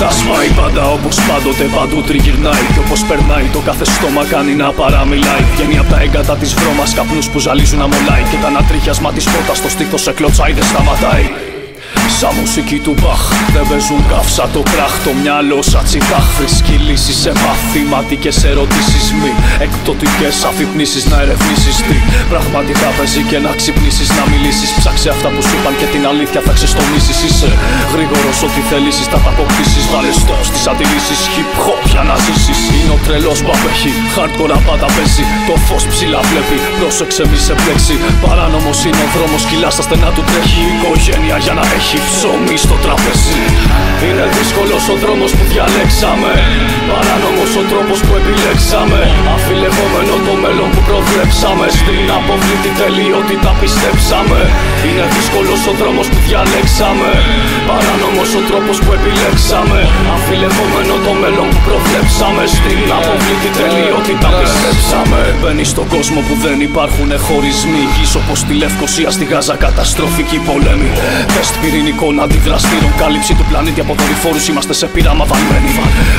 Τα σμάει πάντα όπως πάντοτε παντού τριγυρνάει. Και όπως περνάει το κάθε στόμα κάνει να παραμιλάει. Βγαίνει από τα έγκατα της βρώμας καπνούς που ζαλίζουν να μολάει. Και τα ανατρίχιασμα της πόρτας στο στήθος σε κλωτσάει δεν σταματάει Σαν μουσική του Μπαχ δεν παίζουν καύσα το κράχ. Το μυαλό σαν τσιτάχ Φρισκή λύση σε μαθηματικές ερωτήσεις. Μη εκπτωτικές αφυπνήσεις να ερευνήσεις Τι πραγματικά παίζει και να ξυπνήσεις Να μιλήσεις. Ψάξε αυτά που σου είπαν και την αλήθεια θα ξεστομίσεις. Είσαι γρήγορος ό,τι θέλεις θα τα αποκτήσεις. Βάλε στο στις αντιλήσεις. Hip hop για να ζήσεις. Είναι ο τρελός που απέχει hardcore πάντα παίζει. Το φως ψηλά βλέπει πρόσεξε μη σε πλέξει. Παράνομος είναι ο δρόμος κυλά στα στενά του τρέχει Οικογένεια για να έχει ψωμί στο τραπέζι. Είναι δύσκολος ο δρόμος που διαλέξαμε Παράνομος ο τρόπος που επιλέξαμε. Αφιλεγόμενο το μέλλον που προβλέψαμε Στην αποβλήτη τελειότητα πιστέψαμε. Είναι δύσκολος ο δρόμος που διαλέξαμε Παράνομος ο τρόπος που επιλέξαμε. Αφιλεγόμενο το μέλλον που προβλέψαμε Στην αποβλήτη τελειότητα πιστέψαμε Μπαίνει στον κόσμο που δεν υπάρχουν χωρισμοί Γης όπως τη Λευκοσία στη Γάζα καταστροφική πολέμη Τεστ πυρηνικών αντιδραστήρων Κάλυψη του πλανήτη από δορυφόρους είμαστε σε πείραμα βαλμένοι.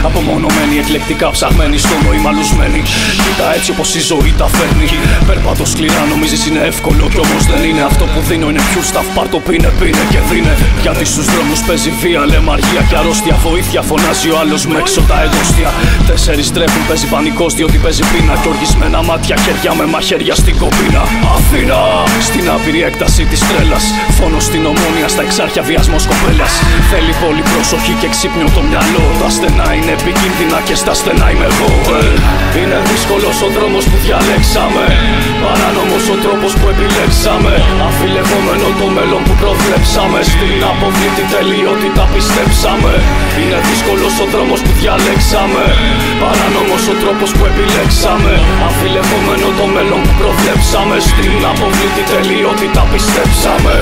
Απομονωμένοι, εκλεκτικά ψαγμένοι, στο νόημα λουσμένοι. Κοίτα έτσι όπως η ζωή τα φέρνει. Περπάτω σκληρά, νομίζεις είναι εύκολο κι όμως δεν είναι. Αυτό που δίνω είναι πιο σταφ, πάρ το πίνε, πίνε και δίνε. Γιατί στους δρόμους παίζει βία, λεμαργία και αρρώστια. Βοήθεια φωνάζει ο άλλος με έξω τα εγώστια. Τέσσερις τρέχουν, παίζει πανικό διότι παίζει πείνα. Και οργισμένα μάτια, χέρια με μαχαίρια στην κοπίνα. Αθήνα, στην άπειρη έκταση της τρέλας. Φόνος στην ομόνια στα εξάρχεια βιασμός κοπέλας. Θέλει πολύ προσοχή και ξύπνιο το μυαλό. Τα στενά είναι επικίνδυνα και στα στενά είμαι εγώ. Είναι δύσκολος ο δρόμος που διαλέξαμε. Παράνομος ο τρόπος που επιλέξαμε. Αφιλεγόμενος τελειότητα πιστέψαμε. Είναι δύσκολος ο δρόμος που διαλέξαμε. Παράνομος ο τρόπος που επιλέξαμε. Αφιλεγόμενο το μέλλον που προβλέψαμε. Στην αποβλήτη τελειότητα πιστέψαμε.